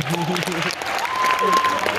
ハハハハ!